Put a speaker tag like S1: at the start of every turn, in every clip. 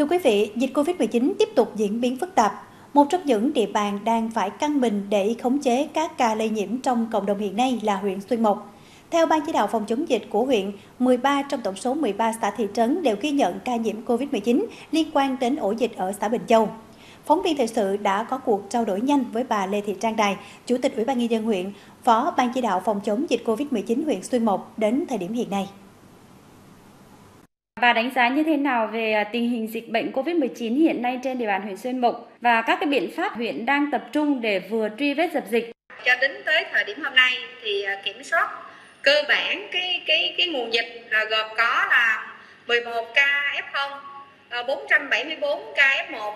S1: Thưa quý vị, dịch Covid-19 tiếp tục diễn biến phức tạp. Một trong những địa bàn đang phải căng mình để khống chế các ca lây nhiễm trong cộng đồng hiện nay là huyện Xuyên Mộc. Theo Ban chỉ đạo phòng chống dịch của huyện, 13 trong tổng số 13 xã thị trấn đều ghi nhận ca nhiễm COVID-19 liên quan đến ổ dịch ở xã Bình Châu. Phóng viên thời sự đã có cuộc trao đổi nhanh với bà Lê Thị Trang Đài, Chủ tịch Ủy ban Nhân dân huyện, Phó Ban chỉ đạo phòng chống dịch COVID-19 huyện Xuyên Mộc đến thời điểm hiện nay
S2: và đánh giá như thế nào về à, tình hình dịch bệnh COVID-19 hiện nay trên địa bàn huyện Xuyên Mộc và các cái biện pháp huyện đang tập trung để vừa truy vết dập dịch?
S3: Cho đến tới thời điểm hôm nay thì à, kiểm soát cơ bản cái cái cái nguồn dịch là gồm có là 11 ca F0, 474 à, ca F1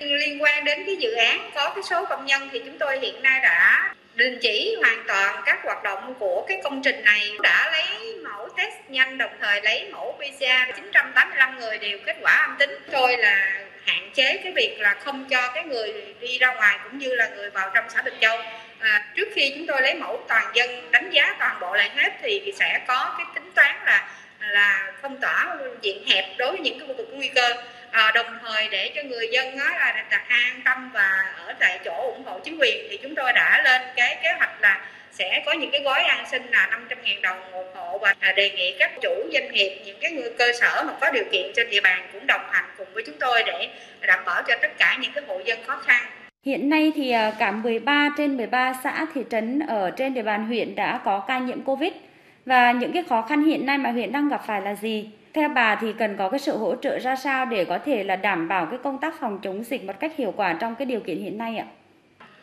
S3: liên quan đến cái dự án có cái số công nhân thì chúng tôi hiện nay đã đình chỉ hoàn toàn các hoạt động của cái công trình này. Đã lấy mẫu test nhanh đồng thời lấy mẫu PCR 985 người đều kết quả âm tính. Thôi là hạn chế cái việc là không cho cái người đi ra ngoài cũng như là người vào trong xã Bình Châu. À, trước khi chúng tôi lấy mẫu toàn dân đánh giá toàn bộ lại hết thì sẽ có cái tính toán là là phong tỏa diện hẹp đối với những cái khu vực nguy cơ. À, đồng thời để cho người dân đó là đặt an tâm và ở tại chỗ ủng hộ chính quyền, thì chúng tôi đã lên cái kế hoạch là sẽ có những cái gói an sinh là 500 ngàn đồng một hộ và à, đề nghị các chủ doanh nghiệp, những cái người cơ sở mà có điều kiện trên địa bàn cũng đồng hành cùng với chúng tôi để đảm bảo cho tất cả những cái hộ dân khó khăn
S2: Hiện nay thì à, cả 13 trên 13 xã, thị trấn ở trên địa bàn huyện đã có ca nhiễm Covid và những cái khó khăn hiện nay mà huyện đang gặp phải là gì? Theo bà thì cần có cái sự hỗ trợ ra sao để có thể là đảm bảo cái công tác phòng chống dịch một cách hiệu quả trong cái điều kiện hiện nay ạ?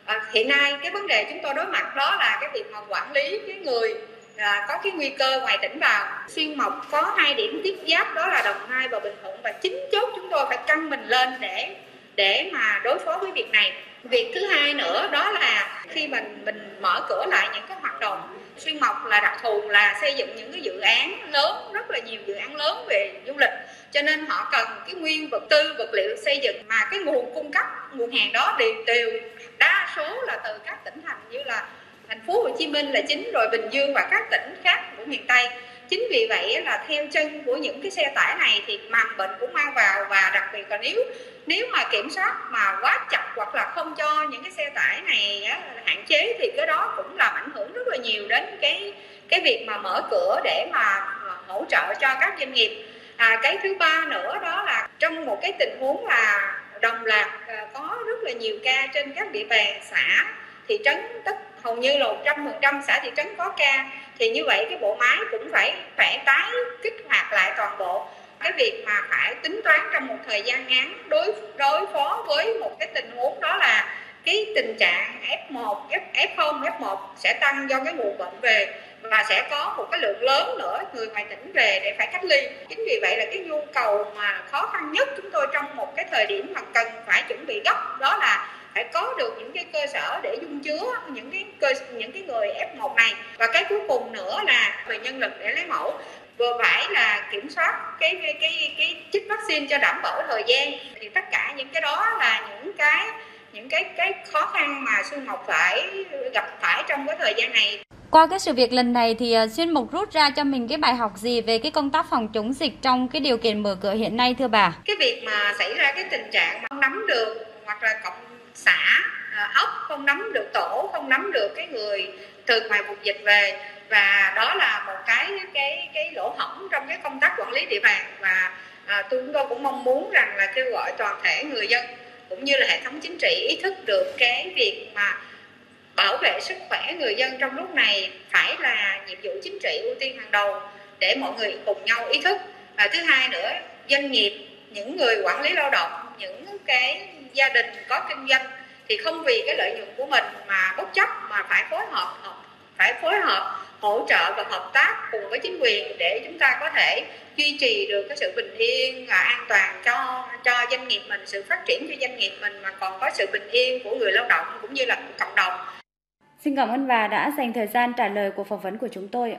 S3: À, hiện nay cái vấn đề chúng tôi đối mặt đó là cái việc mà quản lý cái người à, có cái nguy cơ ngoài tỉnh vào xuyên mộc có hai điểm tiếp giáp đó là đồng nai và bình thuận và chính chốt chúng tôi phải căng mình lên để để mà đối phó với việc này việc thứ hai nữa đó là khi mình mình mở cửa lại những cái hoạt động xuyên mộc là đặc thù là xây dựng những cái dự án lớn rất là nhiều dự án lớn về du lịch cho nên họ cần cái nguyên vật tư vật liệu xây dựng mà cái nguồn cung cấp nguồn hàng đó đều đều đa số là từ các tỉnh thành như là thành phố Hồ Chí Minh là chính rồi Bình Dương và các tỉnh khác của miền Tây. Chính vì vậy là theo chân của những cái xe tải này thì mầm bệnh cũng mang vào và đặc biệt là nếu nếu mà kiểm soát mà quá chặt hoặc là không cho những cái xe tải này á, hạn chế thì cái đó cũng làm ảnh hưởng rất là nhiều đến cái cái việc mà mở cửa để mà ờ, hỗ trợ cho các doanh nghiệp à, cái thứ ba nữa đó là trong một cái tình huống là đồng loạt ờ, có rất là nhiều ca trên các địa bàn xã thị trấn tất hầu như là 100% xã thị trấn có ca. Thì như vậy cái bộ máy cũng phải phải tái kích hoạt lại toàn bộ. Cái việc mà phải tính toán trong một thời gian ngắn đối đối phó với một cái tình huống đó là cái tình trạng F1, F, F0, F1 sẽ tăng do cái nguồn bệnh về và sẽ có một cái lượng lớn nữa người ngoài tỉnh về để phải cách ly. Chính vì vậy là cái nhu cầu mà khó khăn nhất chúng tôi trong một cái thời điểm mà cần phải chuẩn bị gấp, đó là phải có được những cái cơ sở để dung chứa những cái cơ, những cái người F1 này và cái cuối cùng nữa là về nhân lực để lấy mẫu vừa phải là kiểm soát cái cái cái cái chích vaccine cho đảm bảo thời gian thì tất cả những cái đó là những cái những cái cái khó khăn mà Xuân Mộc phải gặp phải trong cái thời gian này.
S2: Qua cái sự việc lần này thì ờ, Xuyên mục rút ra cho mình cái bài học gì về cái công tác phòng chống dịch trong cái điều kiện mở cửa hiện nay thưa bà?
S3: Cái việc mà xảy ra cái tình trạng mà không nắm được hoặc là cộng xã ờ, ốc không nắm được tổ không nắm được cái người từ ngoài vùng dịch về và đó là một cái cái cái lỗ hổng trong cái công tác quản lý địa bàn và à, tôi chúng tôi cũng mong muốn rằng là kêu gọi toàn thể người dân cũng như là hệ thống chính trị ý thức được cái việc mà bảo vệ sức khỏe người dân trong lúc này phải là nhiệm vụ chính trị ưu tiên hàng đầu để mọi người cùng nhau ý thức và thứ hai nữa, doanh nghiệp, những người quản lý lao động, những cái gia đình có kinh doanh thì không vì cái lợi nhuận của mình mà bất chấp mà phải phối hợp phải phối hợp hỗ trợ và hợp tác cùng với chính quyền để chúng ta có thể duy trì được cái sự bình yên và an toàn cho cho doanh nghiệp mình, sự phát triển cho doanh nghiệp mình mà còn có sự bình yên của người lao động cũng như là cộng đồng.
S2: Xin cảm ơn bà đã dành thời gian trả lời cuộc phỏng vấn của chúng tôi.